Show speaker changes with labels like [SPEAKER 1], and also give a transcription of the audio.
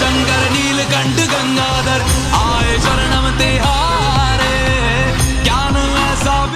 [SPEAKER 1] Shiv Shankar Neelkanth Gangadhar